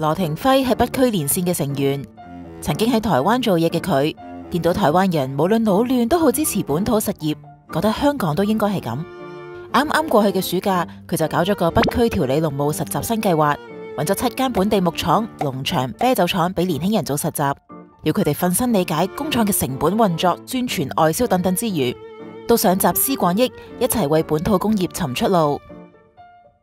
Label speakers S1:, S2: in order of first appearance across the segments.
S1: 羅庭輝係北區連線嘅成員，曾經喺台灣做嘢嘅佢，見到台灣人無論老亂都好支持本土實業，覺得香港都應該係咁。啱啱過去嘅暑假，佢就搞咗個北區調理農務實習新計劃，揾咗七間本地木廠、農場、啤酒廠俾年輕人做實習，要佢哋瞓身理解工廠嘅成本運作、宣傳、外銷等等之餘，都想集思廣益，一齊為本土工業尋出路。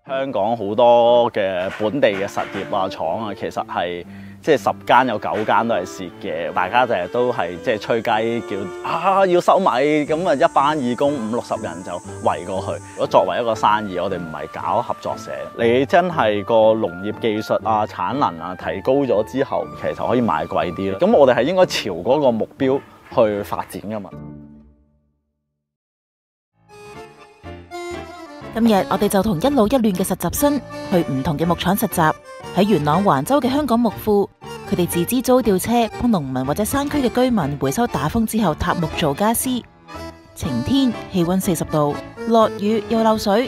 S2: 香港好多嘅本地嘅實業啊廠啊，其實係即係十間有九間都係蝕嘅，大家成日都係即係吹雞叫啊要收米，咁啊一班義工五六十人就圍過去。如果作為一個生意，我哋唔係搞合作社，你真係個農業技術啊產能啊提高咗之後，其實可以賣貴啲咯。咁我哋係應該朝嗰個目標去發展噶嘛。
S1: 今日我哋就同一老一嫩嘅實習生去唔同嘅木廠實習，喺元朗环洲嘅香港木庫，佢哋自資租吊車幫農民或者山區嘅居民回收打風之後塌木做家私。晴天，氣溫四十度，落雨又漏水。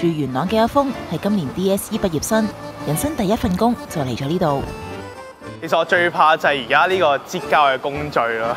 S1: 住元朗嘅阿峰係今年 DSE 畢業生，人生第一份工就嚟咗呢度。
S3: 其實我最怕就係而家呢個擠膠嘅工序咯。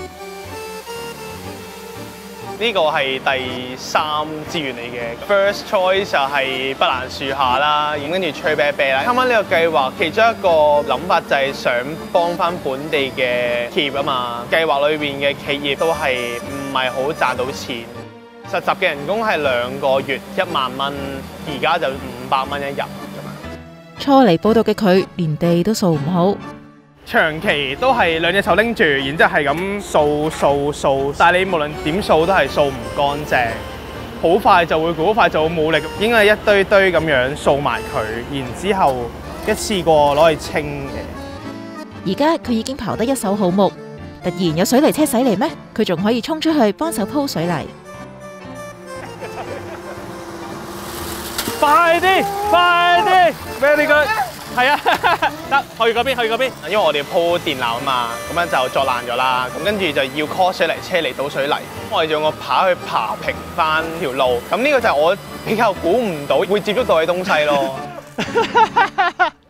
S3: 呢個係第三資源嚟嘅，first choice 就係北蘭樹下啦，咁跟住吹啤啤啦。啱啱呢個計劃其中一個諗法就係想幫翻本地嘅企業啊嘛。計劃裏邊嘅企業都係唔係好賺到錢。實習嘅人工係兩個月一萬蚊，而家就五百蚊一日咁樣。
S1: 初嚟報道嘅佢，連地都掃唔好。
S3: 長期都係兩隻手拎住，然之後係咁掃掃掃，但係你無論點掃都係掃唔乾淨，好快就會好快就會冇力，應該係一堆堆咁樣掃埋佢，然之後一次過攞去清嘅。
S1: 而家佢已經刨得一手好木，突然有水泥車駛嚟咩？佢仲可以衝出去幫手鋪水泥。
S3: 快啲，快啲，very good！係啊，得去嗰邊，去嗰邊。因為我哋鋪電纜啊嘛，咁樣就作爛咗啦。咁跟住就要 call 水泥車嚟倒水泥。我哋用個扒去爬平翻條路。咁呢個就我比較估唔到會接触到嘅東西咯。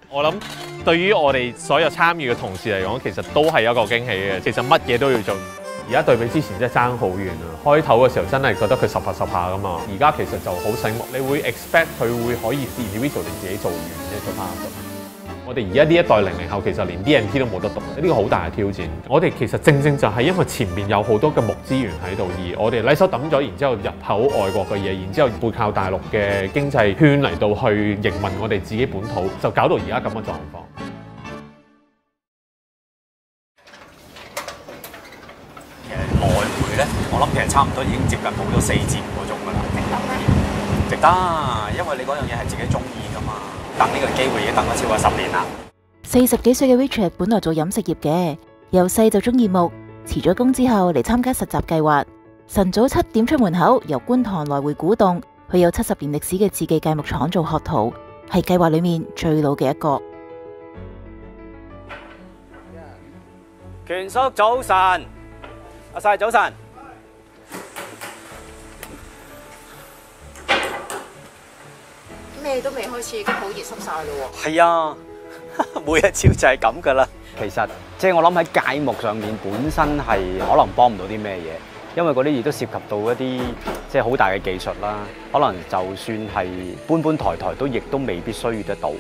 S4: 我諗對於我哋所有參與嘅同事嚟講，其實都係一個驚喜嘅。其實乜嘢都要做。而家對比之前真係爭好遠啊！開頭嘅時候真係覺得佢十下十下噶嘛，而家其實就好醒目。你會 expect 佢會可以 individual 你自己做完嘅做翻一個。我哋而家呢一代零零後其實連 DNT 都冇得讀，呢個好大嘅挑戰。我哋其實正正就係因為前面有好多嘅木資源喺度，而我哋禮手抌咗，然之後入口外國嘅嘢，然之後背靠大陸嘅經濟圈嚟到去營運我哋自己本土，就搞到而家咁嘅狀況。
S5: 其實來回咧，我諗其實差唔多已經接近冇咗四至五個鐘噶啦。值得，因為你嗰樣嘢係自己中意。等呢個機會已經等咗超過十年啦。
S1: 四十幾歲嘅 Richard 本來做飲食業嘅，由細就中意木，辭咗工之後嚟參加實習計劃。晨早七點出門口，由觀塘來回古洞，去有七十年歷史嘅志記鎅木廠做學徒，係計劃裏面最老嘅一個。
S5: 權叔早晨，阿晒早晨。
S6: 咩都未開始，已經好熱濕晒咯喎！
S5: 係啊，每一朝就係咁噶啦。
S7: 其實即係我諗喺界木上面本身係可能幫唔到啲咩嘢，因為嗰啲亦都涉及到一啲即係好大嘅技術啦。可能就算係搬搬抬抬都亦都未必需要得到。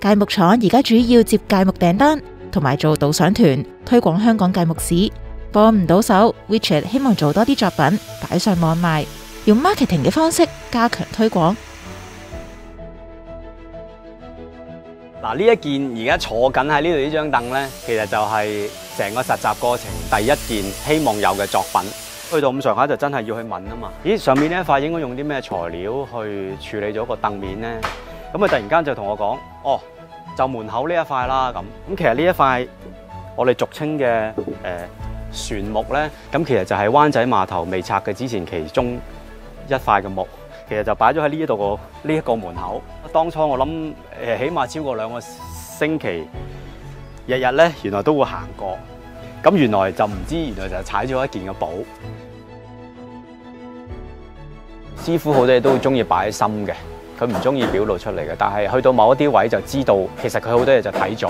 S1: 界木廠而家主要接界木訂單，同埋做導賞團推廣香港界木史。幫唔到手，Richard 希望做多啲作品擺上網賣，用 marketing 嘅方式加強推廣。
S7: 嗱，呢一件而家坐緊喺呢度呢張凳呢，其實就係成個實習過程第一件希望有嘅作品。去到咁上下就真係要去問啊嘛。咦，上面呢一塊應該用啲咩材料去處理咗個凳面呢？咁佢突然間就同我講：哦，就門口呢一塊啦。咁咁其實呢一塊我哋俗稱嘅誒船木咧，咁其實就係灣仔碼頭未拆嘅之前其中一塊嘅木，其實就擺咗喺呢一度個呢一個門口。當初我諗誒，起碼超過兩個星期，日日咧原來都會行過，咁原來就唔知原來就踩咗一件嘅寶。師傅好多嘢都中意擺喺心嘅，佢唔中意表露出嚟嘅。但係去到某一啲位就知道，其實佢好多嘢就睇咗，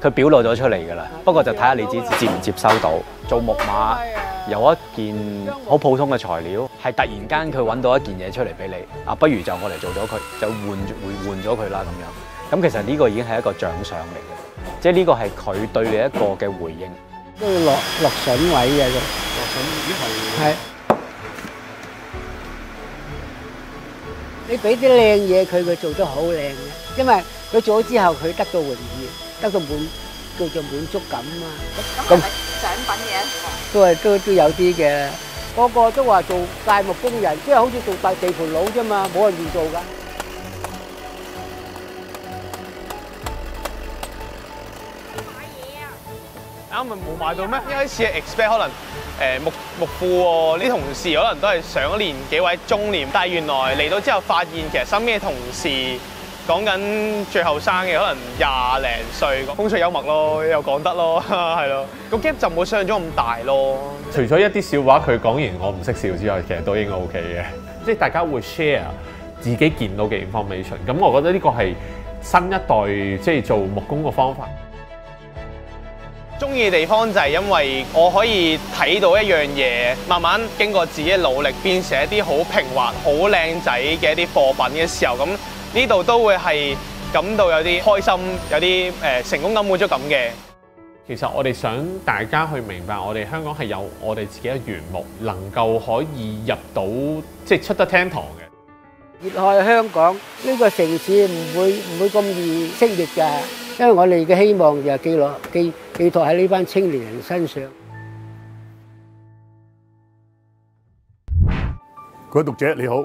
S7: 佢表露咗出嚟㗎啦。不過就睇下你自己接唔接收到。做木馬有一件好普通嘅材料，係突然間佢揾到一件嘢出嚟俾你，啊，不如就我嚟做咗佢，就換換換咗佢啦咁樣。咁其實呢個已經係一個獎賞嚟嘅，即係呢個係佢對你一個嘅回應。
S8: 都要落落筍位嘅，落筍呢係係。你俾啲靚嘢佢，佢做得好靚嘅，因為佢做咗之後，佢得到榮譽，得到滿叫做滿足感啊嘛。
S6: 咁係咪獎品嘅？
S8: 都係都都有啲嘅，個個都話做界木工人，即係好似做大地盤佬啫嘛，冇人願做㗎。
S3: 啱咪冇買到咩？一開始係 expect 可能誒木木庫喎，啲同事可能都係上一年幾位中年，但係原來嚟到之後發現，其實身邊嘅同事講緊最後生嘅可能廿零歲，風趣幽默咯，又講得咯，係咯，個 gap 就冇想象中咁大咯。
S4: 除咗一啲笑話佢講完我唔識笑之外，其實都應該 OK 嘅，即係大家會 share 自己見到嘅 information。咁我覺得呢個係新一代即係做木工嘅方法。
S3: 中意嘅地方就係因為我可以睇到一樣嘢，慢慢經過自己嘅努力變成一啲好平滑、好靚仔嘅一啲貨品嘅時候，咁呢度都會係感到有啲開心、有啲誒、呃、成功感、滿足感嘅。
S4: 其實我哋想大家去明白，我哋香港係有我哋自己嘅原木，能夠可以入到即係出得廳堂嘅。
S8: 熱愛香港呢個城市唔會唔會咁易熄滅㗎，因為我哋嘅希望就係寄落寄寄託喺呢班青年人身上。
S9: 各位讀者你好，